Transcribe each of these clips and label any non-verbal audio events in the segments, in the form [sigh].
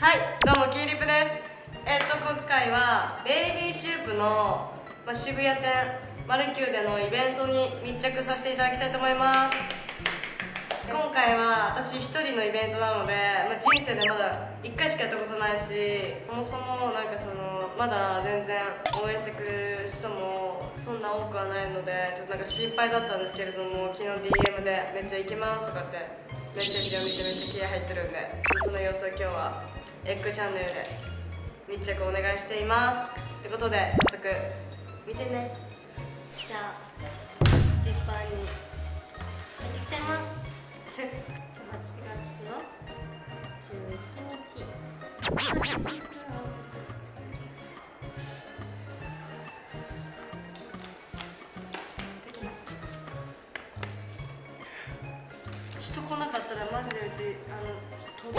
はいどうもキーリップです。えっと今回はベイビーシュープの、ま、渋谷店マルキューでのイベントに密着させていただきたいと思います。今回は私一人のイベントなので、ま、人生でまだ1回しかやったことないしそもそもなんかそのまだ全然応援してくれる人もそんな多くはないのでちょっとなんか心配だったんですけれども昨日 DM で「めっちゃ行きます」とかってメッセージを見てめっちゃ気合入ってるんでその様子を今日はエッグチャンネルで密着お願いしています。ってことで早速見てね。じゃあジッパーに入ってきちゃいます。8月の。11日。人来なかったらマジでうちあの飛ぶ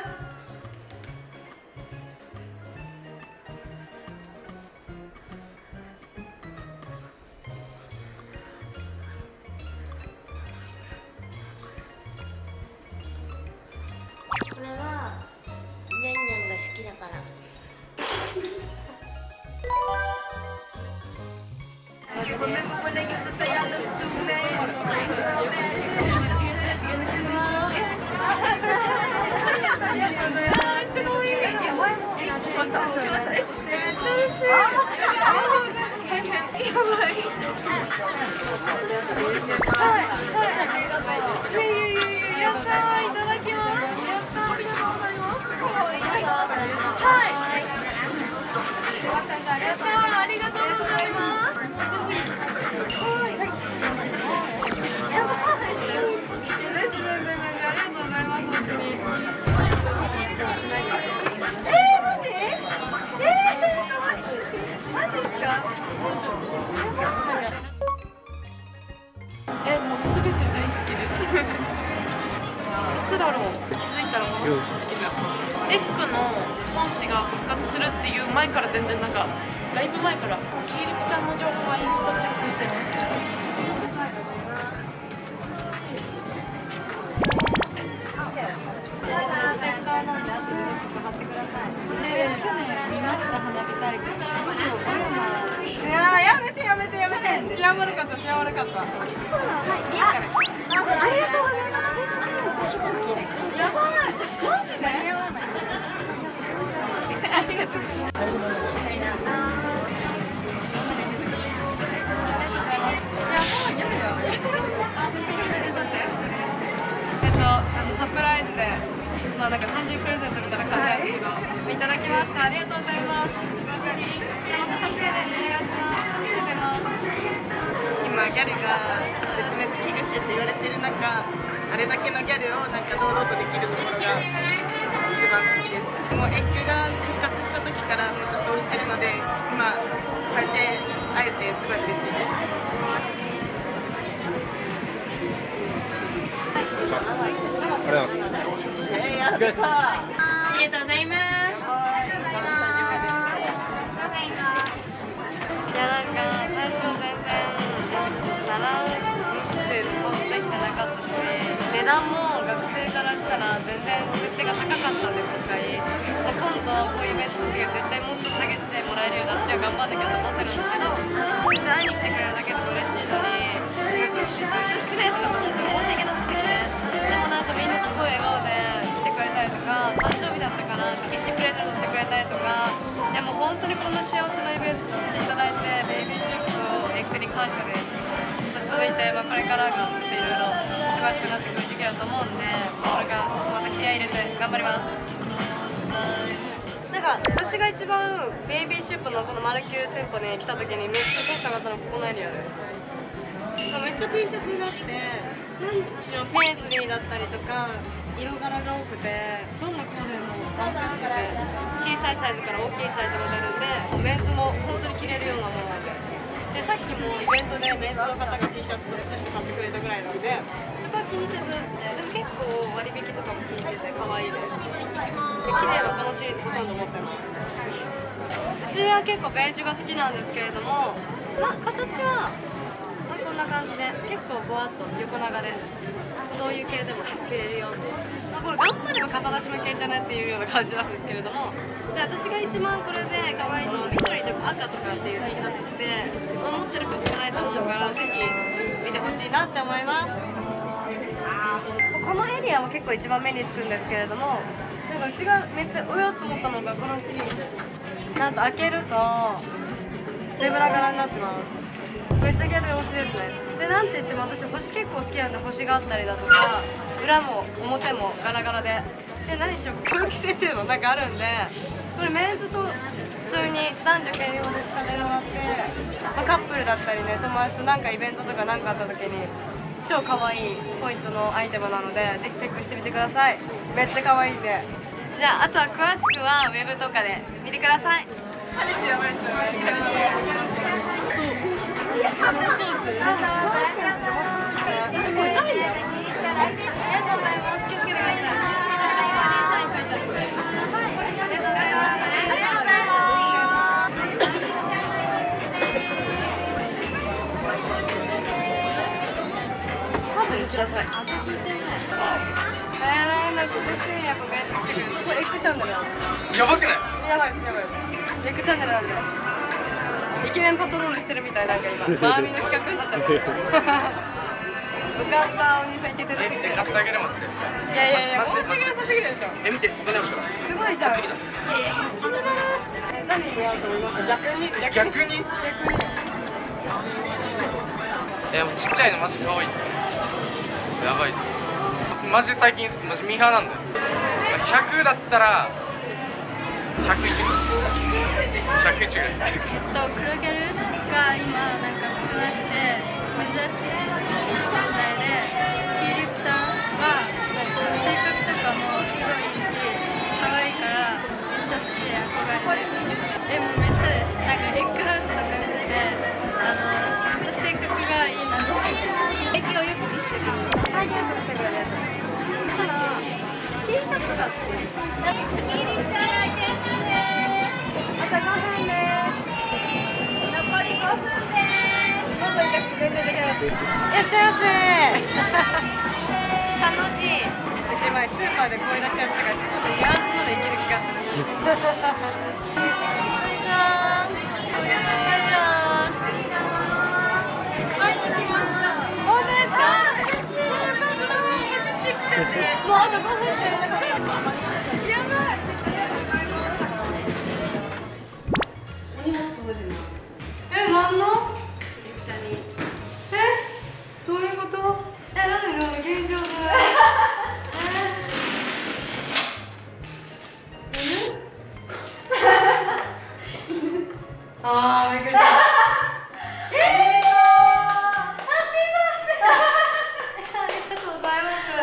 ありがとうございます。いややめてやめてやめて。治安悪かった治安悪かった。はいありがとうございます。やばい。マジで。ありがとうございます、サプライズで、まあなんか誕生日プレゼントみたいな感じなんで。すけど、い、ただきました。ありがとうございます。すみません。今ギャルが絶滅危惧種って言われてる中あれだけのギャルをなんか堂々とできるところが一番好きですもうエッグが復活した時からもうずっと推してるので今こうやって会えてすごい嬉しいですお疲れ様ですありがとうございます。やなんか最初全然やっぱちょっと習うっていうの想像できてなかったし値段も学生からしたら全然設定が高かったんで今回、今度こうイベントした時は絶対もっと下げてもらえるように私は頑張んなきゃと思ってるんですけど全然会いに来てくれるだけでも嬉しいのにうち通じしくれとかと思ったら申し訳なさすぎてでもなんかみんなすごい笑顔で来てくれたりとかだったから色紙プレゼントしてくれたりとかいやもう本当にこんな幸せなイベントさせていただいてベイビーシュープとエッグに感謝で、ま続いて、まあ、これからがちょっといろいろ忙しくなってくる時期だと思うんでこれからまた気合い入れて頑張ります。なんか私が一番ベイビーシュープのこのマルキュー店舗に来た時にめっちゃテンション上がったのここのエリアで。すめっちゃ T シャツになって何しろペイズリーだったりとか色柄が多くてどんなコーデもワンサイズで小さいサイズから大きいサイズまであるんでメンズも本当に着れるようなものなんで。でさっきもイベントでメンズの方が T シャツと靴下買ってくれたぐらいなんでそこは気にせずでも結構割引とかも効いてて可愛いです。で綺麗はこのシリーズほとんど持ってます。うちは結構ベージュが好きなんですけれどもま形は、んな感じで結構ボワッと横長でどういう系でも着れるよっていう、まあ、これ頑張れば肩出しもいけんじゃないっていうような感じなんですけれどもで私が一番これで可愛いのは緑とか赤とかっていう T シャツって、ま持ってる子少ないと思うからぜひ見てほしいなって思います。このエリアも結構一番目につくんですけれどもなんかうちがめっちゃうよっと思ったのがこのシリーズ。なんと開けるとゼブラ柄になってます。めっちゃギャル推しですね。でなんて言っても私星結構好きなんで星があったりだとか裏も表もガラガラで。で何しろ空気性っていうのなんかあるんでこれメンズと普通に男女兼用で使ってもらって、まあカップルだったりね友達となんかイベントとか何かあった時に超可愛いポイントのアイテムなのでぜひチェックしてみてください。めっちゃ可愛いんで。じゃああとは詳しくはウェブとかで見てください。これダイヤありがとうございます。気をつけてくださいじゃあシャンパンにサイン書いてあるんでありがとうございます。ありがとうござい多分一応さ風邪ひいてなんかやエッグチャンネルなんですやばくないやばいですやばいですエッグチャンネルなんでイケメンパトロールしてるみたいなんか今バーミーの企画になっちゃってよかったお兄さんイケてるしてきてえ買ってあげるもんっていやいやいや、多すぎるさすぎるでしょ。え見てお金あるからすごいじゃん。気になって何に似合うと思います。逆に逆逆にえもうちっちゃいのマジ可愛いっすやばいっすマジ最近っすマジミーハーなんだよ100だったら101ぐらいです101ぐらいですえっと、黒ギャルが今なんか少なくて珍しい存在でキーリプちゃんは性格とかもすごいいいし可愛いからめっちゃ好きで憧れですえもうめっちゃですなんかエッグハウスとか見ててあのめっちゃ性格がいいなって駅をよく見てる最近よく見てくれるやつ。ただ T シャツが好き。キーリプちゃん分です。残り5分ですどんどん痛くて全然できなかった。いらっしゃいませ。楽しい。うち前スーパーで声出しやってたからちょっとニュアンスまでいける気がする。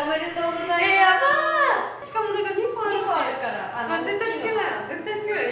おめでとうございます。え、やばー。しかもなんか2個あるし。まあ、絶対つけない。絶対つけない。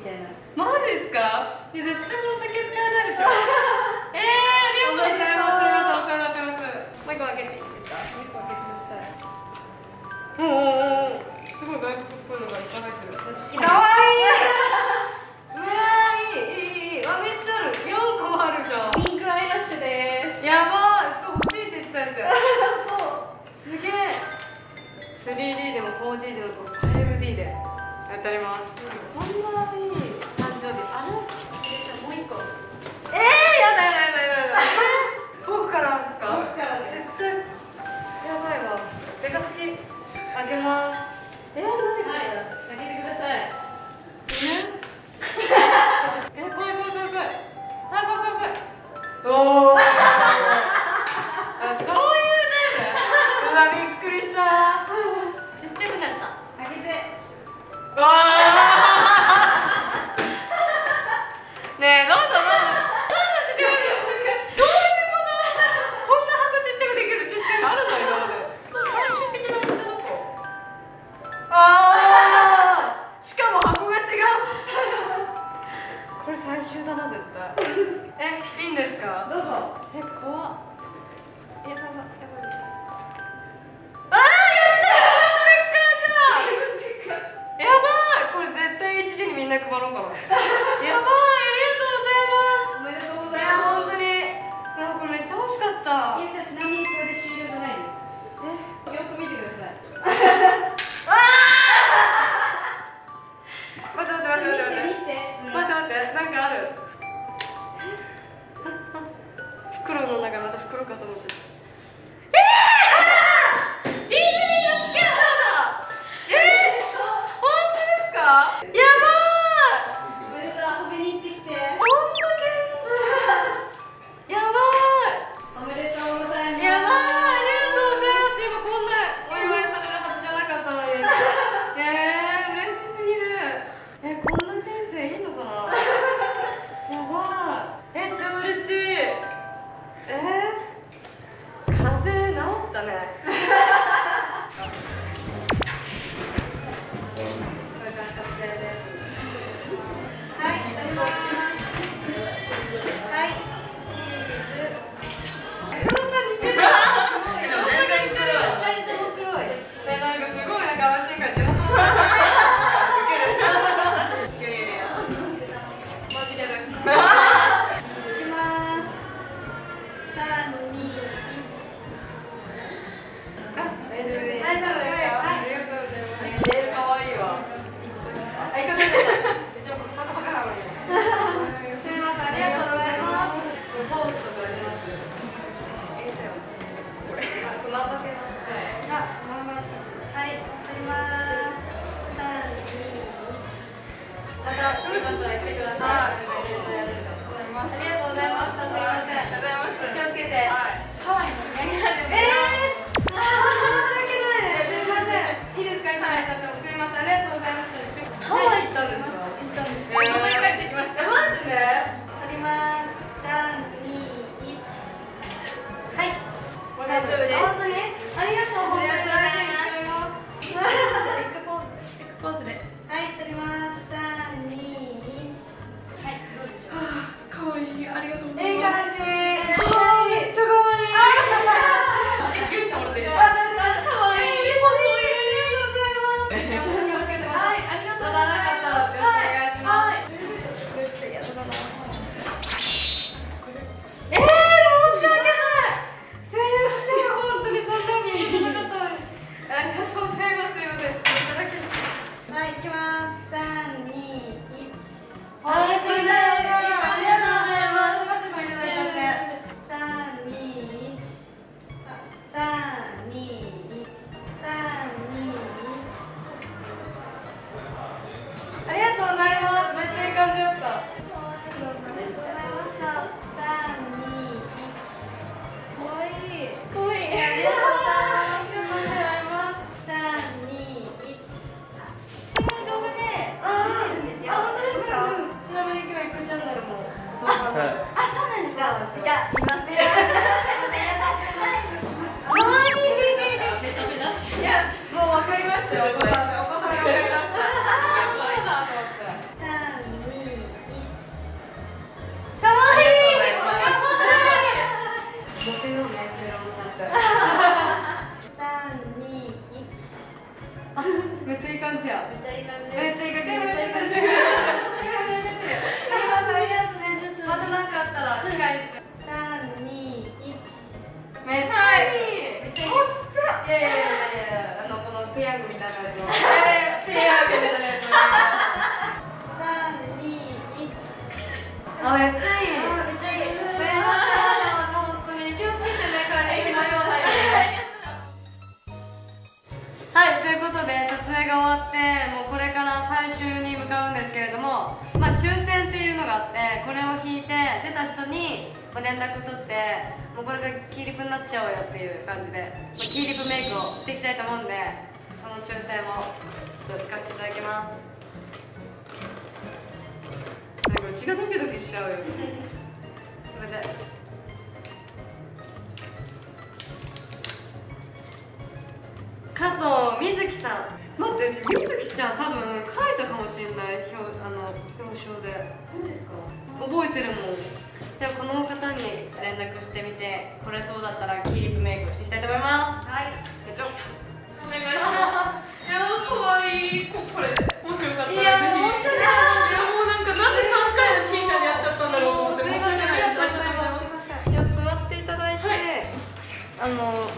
みたいな。マジですか？いや絶対この酒使えないでしょ。[laughs] えー、ありがとうございます。お世話になってます。もう一個開けていいですか？もう一個開けてください。おおおおすごい外国っぽいのがいっぱい入ってる。かわいい。うわーいいいいいい。わめっちゃある。4個あるじゃん。ピンクアイラッシュです。やばーちょっと欲しいって言ってたやつや。[laughs] すげえ。3D でも 4D でも 5D でやってあります。こん誕生日あれ？もう一個。えー、やだやだやだやだ。習だな絶対。えいいんですか？どうぞ。え怖やばいやばいあーやったー！やばいこれ絶対一時にみんな配ろうかな。[laughs] やばいありがとうございます。おめでとうございます。いや本当に。なんかこれめっちゃ欲しかった。ちなみにそれで終了じゃないです。え？よく見てください。[laughs] ろうかと思っちゃった。が終わってもうこれから最終に向かうんですけれども、まあ、抽選っていうのがあってこれを引いて出た人に連絡取ってもうこれがキーリップになっちゃおうよっていう感じで、まあ、キーリップメイクをしていきたいと思うんでその抽選もちょっと行かせていただきます。なんかがドキドキしちゃうよ [laughs] これで。加藤瑞希さん。待ってうちみずきちゃん多分書いたかもしれない表あの表彰で。覚えてるもん。ではこの方に連絡してみてこれそうだったらキーリップメイクをしていきたいと思います。はい。じゃちお願いします。いやい。これ。もしよかったらいやいやもうなんかなんで回やっちゃったんだろうありがとうございます。じゃ座っていただいて、あの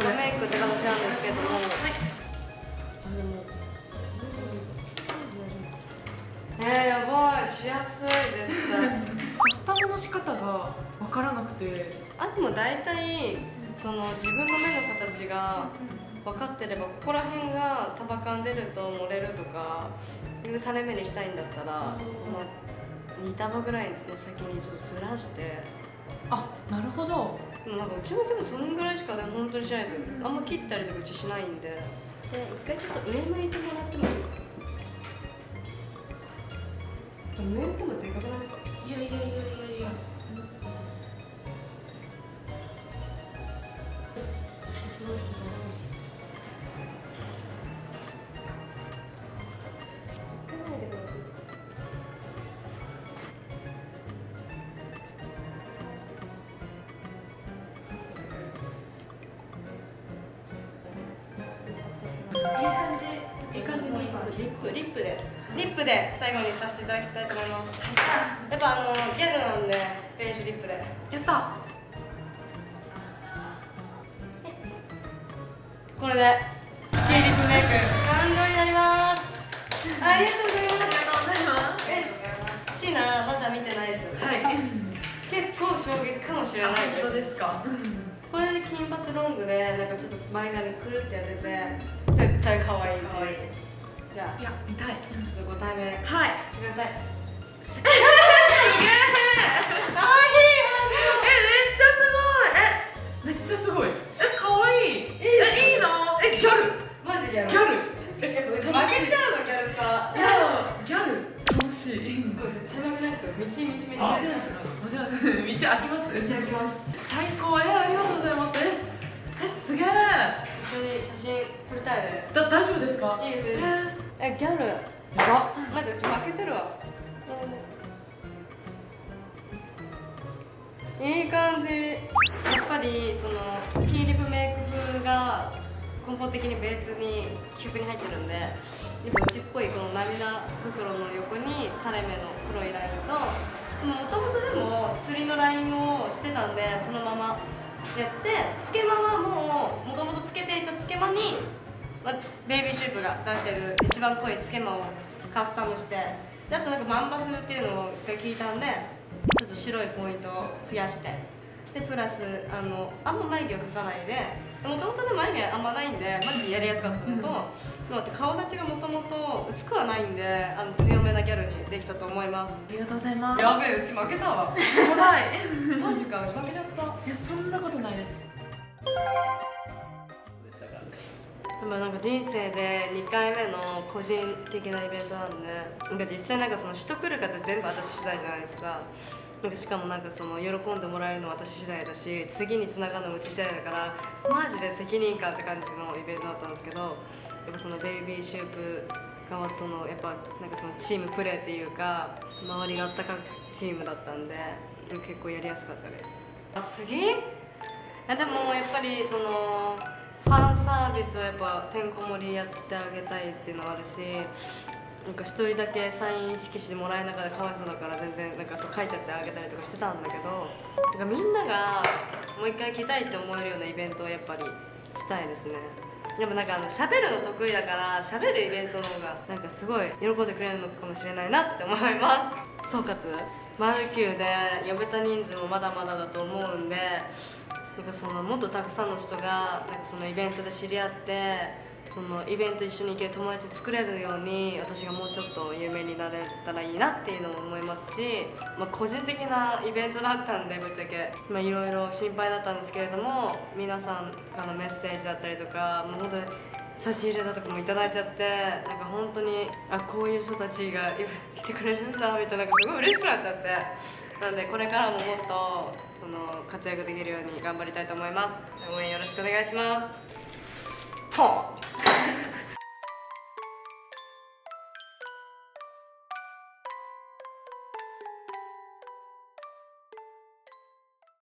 えー、やばいしやすい絶対。カスタムの仕方が分からなくて。あでも大体その自分の目の形が分かってればここら辺が束感出ると漏れるとかいう垂れ目にしたいんだったら、まあ、2束ぐらいの先にちょっとずらして。あなるほど。なんかうちもでもそんぐらいしかでも本当にしないです。よあんま切ったりとかうちしないんで。で一回ちょっと上向いてもらってもいいですか？かメンコムでかくないですか？いやいやいやいやいや。リップで。リップで最後にさせていただきたいと思います。やっぱあのギャルなんでベージュリップで。やった。これでキーリップメイク。完了になります。ありがとうございます。ありがとうございまえチーナまだ見てないですすはい。結構衝撃かもしれないです。本当ですか。これで金髪ロングでなんかちょっと前髪くるってやってて絶対可愛いじゃあいや見たい。ちょっとご対面。はい。してください。[laughs] えめっちゃすごい。えめっちゃすごい。え可愛いえいいの？えギャル。マジギャル。負けちゃうのギャルさ。ギャル。楽しい。これ絶対負けないですよ。道道道。道開きます？道開きます。最高。えありがとうございます。ええすげえ。一緒に写真撮りたいです。だ大丈夫ですか？いいですえいいですえギャル。やば。待ってうち負けてるわ。いい感じ。やっぱりそのキーリップメイク風が根本的にベースに曲に入ってるんでやっぱうちっぽいこの涙袋の横に垂れ目の黒いラインともともとでも釣りのラインをしてたんでそのままやってつけまはもうもともとつけていたつけまにまあ、ベイビーシュープが出してる一番濃いつけまをカスタムしてであとなんかマンバ風っていうのが聞いたんでちょっと白いポイントを増やしてでプラスあのあんま眉毛を描かないでもともとね眉毛あんまないんでマジでやりやすかったのとまあ顔立ちがもともと薄くはないんであの強めなギャルにできたと思います。ありがとうございます。やべえうち負けたわ。[laughs] やばい。マジかうち負けちゃった。いやそんなことないですでもなんか人生で2回目の個人的なイベントなんでなんか実際なんかその人来るかって全部私次第じゃないですか。なんかしかもなんかその喜んでもらえるのは私次第だし次につながるのもうち次第だからマジで責任感って感じのイベントだったんですけどやっぱそのベイビーシュープ側とのやっぱなんかそのチームプレーっていうか周りがあったかいチームだったんで結構やりやすかったです。あ次？あでもやっぱりそのファンサービスをやっぱてんこ盛りやってあげたいっていうのがあるしなんか一人だけサイン色紙もらえながらかわいそうだから全然なんかそう書いちゃってあげたりとかしてたんだけどなんかみんながもう一回来たいって思えるようなイベントをやっぱりしたいですね。でもなんかあの喋るの得意だから喋るイベントの方がなんかすごい喜んでくれるのかもしれないなって思います。総括。マルキューで呼べた人数もまだまだだと思うんでなんかそのもっとたくさんの人がなんかそのイベントで知り合ってそのイベント一緒に行ける友達作れるように私がもうちょっと有名になれたらいいなっていうのも思いますし、まあ、個人的なイベントだったんでぶっちゃけ。まあいろいろ心配だったんですけれども皆さんからのメッセージだったりとかもう本当に差し入れだとかもいただいちゃってなんか本当にあこういう人たちが来てくれるんだみたいななんかすごい嬉しくなっちゃって。なんでこれからももっとその活躍できるように頑張りたいと思います。応援よろしくお願いします。ポン。